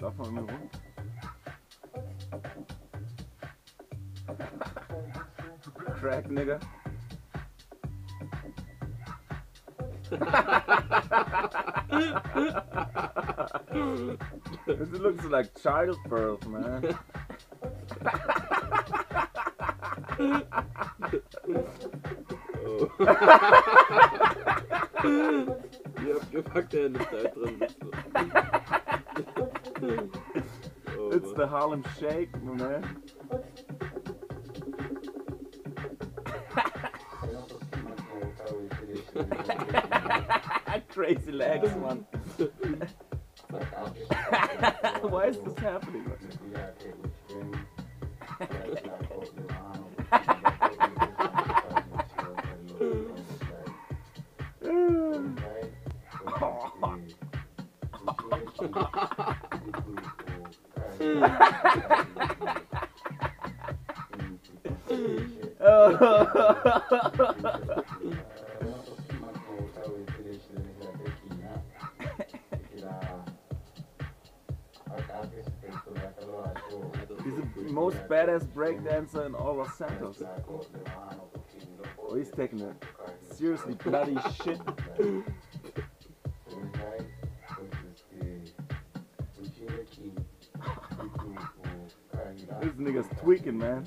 Lauf mal immer rum. Crack, nigga. this looks like childbirth, man. Oh. Ihr habt gepackte Hände da drin. Oh, It's the Harlem Shake, my man. Crazy legs, man. Why is this happening? He's the most badass breakdancer in all of Santos. Oh, he's taking a seriously bloody shit. This nigga's tweaking, man.